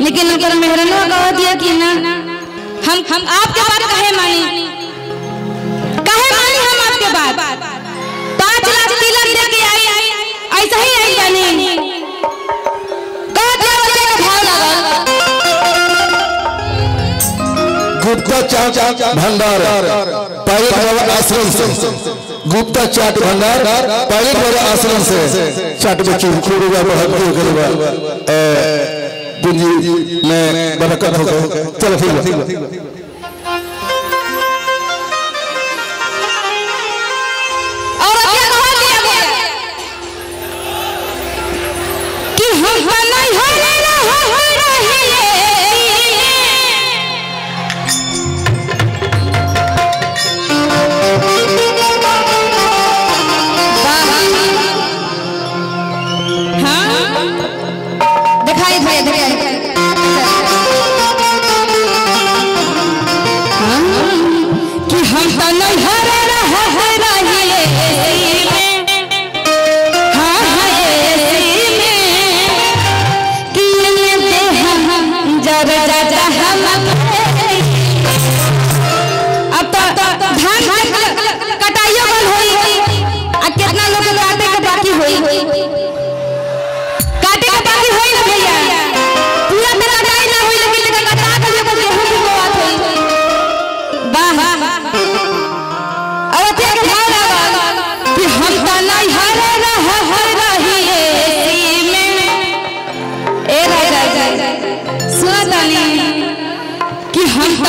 लेकिन अगर मेहरनो कह दिया कि ना। हम हम आपके बात कहे माने। कहे माने हम आपके बात पाँच लाख तिलक दे के आई। ऐसा ही आई जाने। गुप्ता चाट भंडार पायलट वाला आश्रम से। गुप्ता चाट भंडार पायलट वाला आश्रम से। चाट बच्ची बहुत बढ़त ji mais baraka ko téléphone la.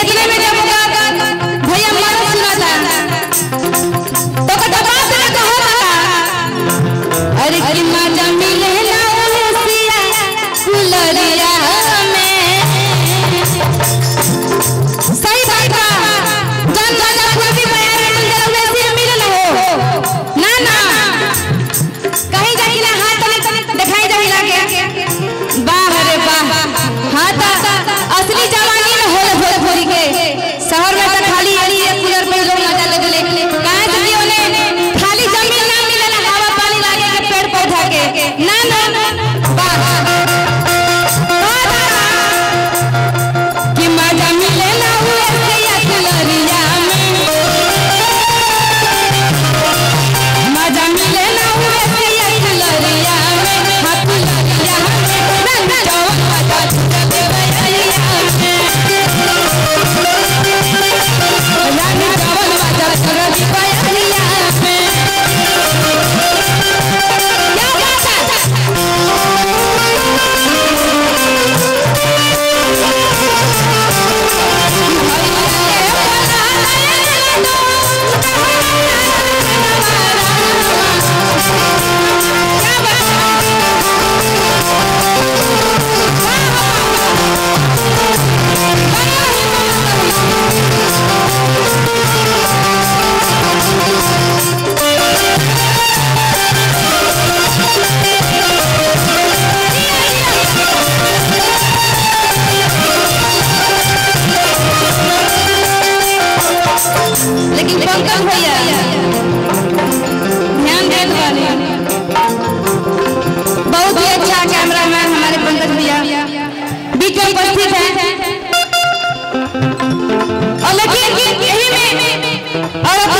atreven a Hallelujah.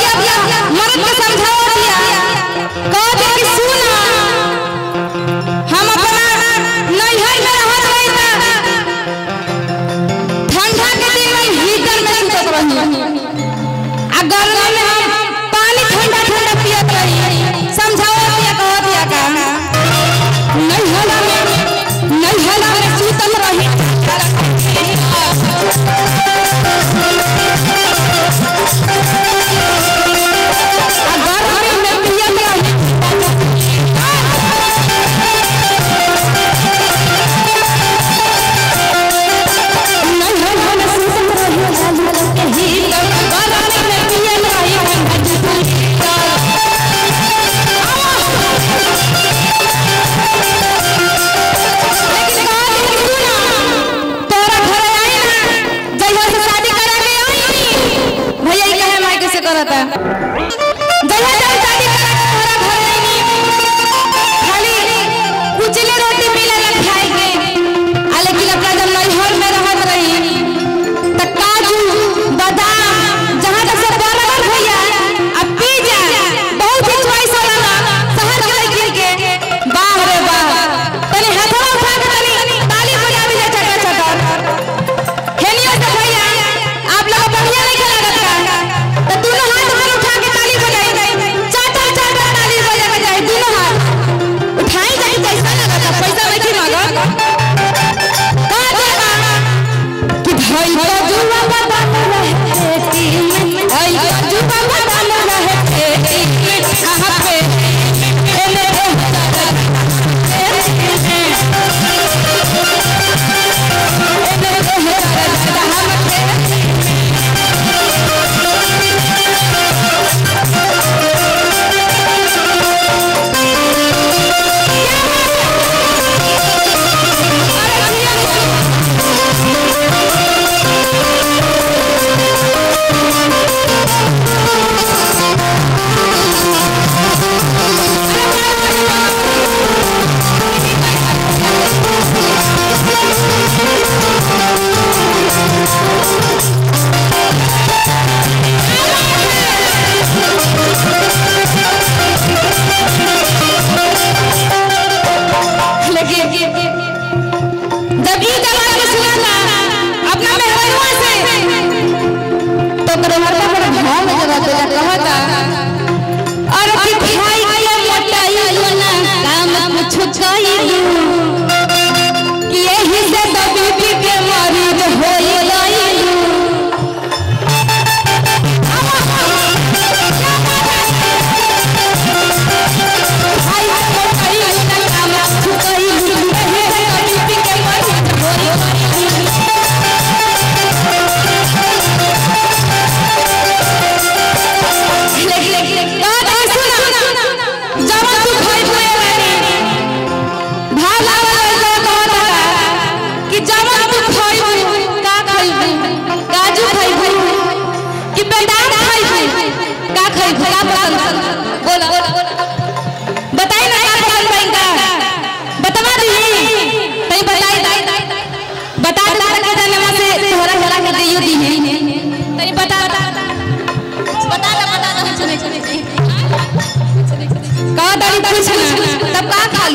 जब ये दरबार में सुना था अपना मेहमानों से। तो करवरता पर भाव में जगह तो कहा था? और अपनी भाई की मोटाई ना काम कुछ चाहिए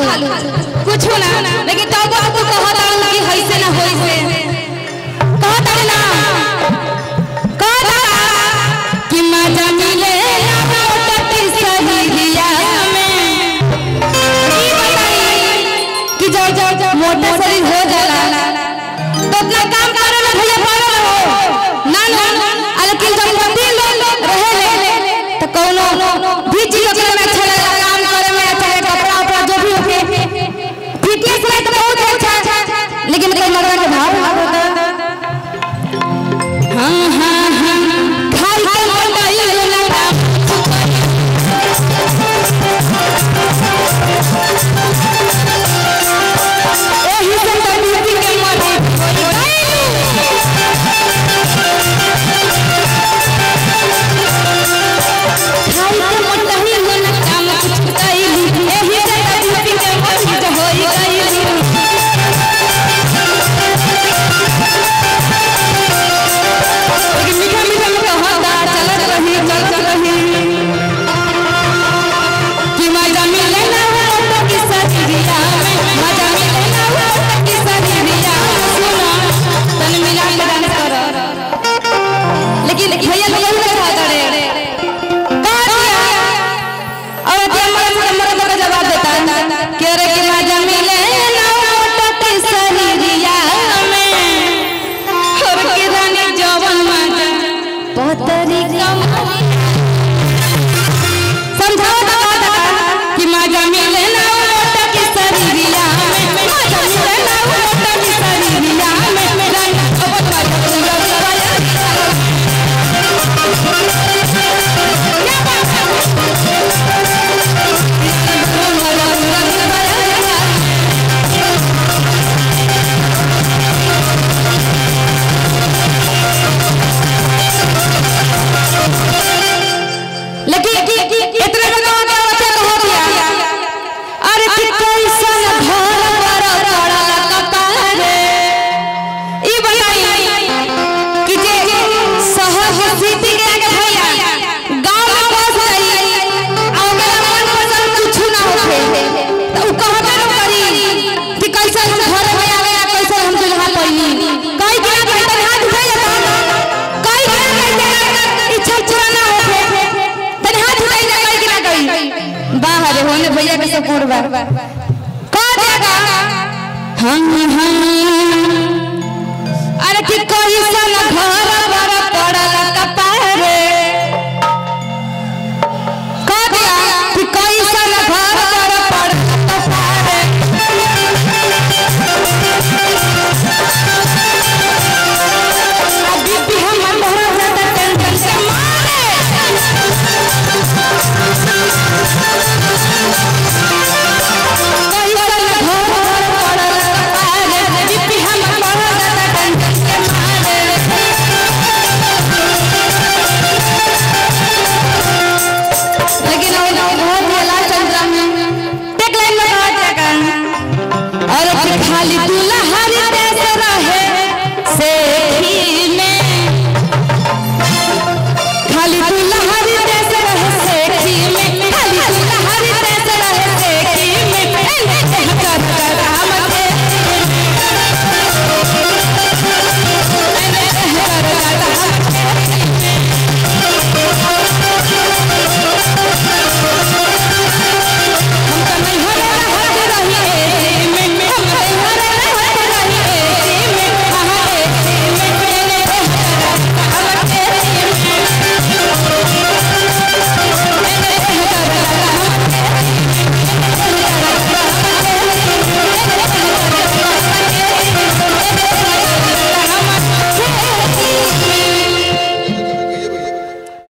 खा लू कुछ ना लेकिन तब तो आपको कहा था कि हाई से ना हम हम हाँ, हाँ। Hollywood.